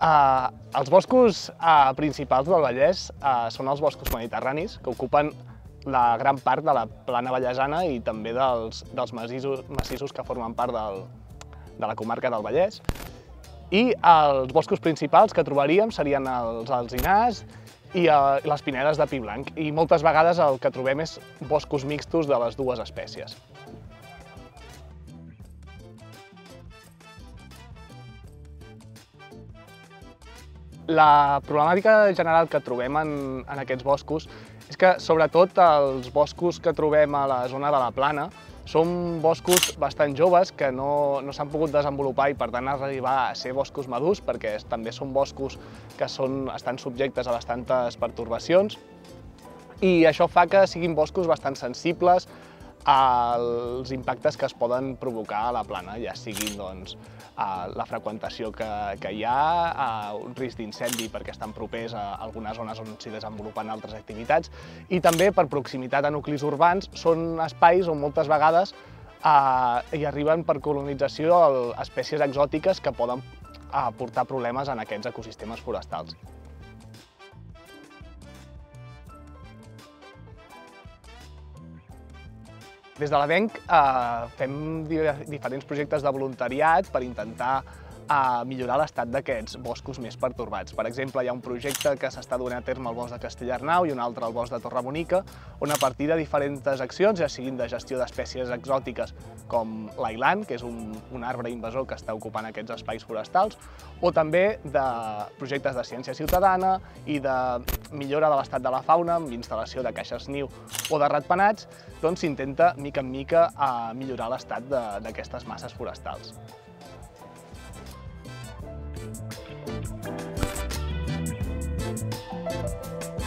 Uh, els boscos uh, principals del Vallès uh, són els boscos mediterranis, que ocupen la gran part de la plana vallesana i també dels, dels massissos, massissos que formen part del, de la comarca del Vallès. I els boscos principals que trobaríem serien els alzinars i uh, les pinedes de pi blanc. I moltes vegades el que trobem és boscos mixtos de les dues espècies. La problemàtica general que trobem en, en aquests boscos és que, sobretot, els boscos que trobem a la zona de la plana són boscos bastant joves que no, no s'han pogut desenvolupar i, per tant, arribar a ser boscos madurs, perquè també són boscos que són, estan subjectes a bastantes pertorbacions. I això fa que siguin boscos bastant sensibles als impactes que es poden provocar a la plana, ja siguin doncs, la freqüentació que, que hi ha, un risc d'incendi perquè estan propers a algunes zones on s'hi desenvolupen altres activitats i també per proximitat a nuclis urbans són espais on moltes vegades eh, hi arriben per colonització espècies exòtiques que poden aportar problemes en aquests ecosistemes forestals. Des de l'ADENC eh, fem diferents projectes de voluntariat per intentar a millorar l'estat d'aquests boscos més pertorbats. Per exemple, hi ha un projecte que s'està donant a terme al bosc de Castellarnau i un altre al bosc de Torrebonica, on a partir de diferents accions, ja siguin de gestió d'espècies exòtiques com l'ailan, que és un, un arbre invasor que està ocupant aquests espais forestals, o també de projectes de ciència ciutadana i de millora de l'estat de la fauna amb instal·lació de caixes niu o de ratpenats, doncs s'intenta, mica en mica, a millorar l'estat d'aquestes masses forestals. フフフフ。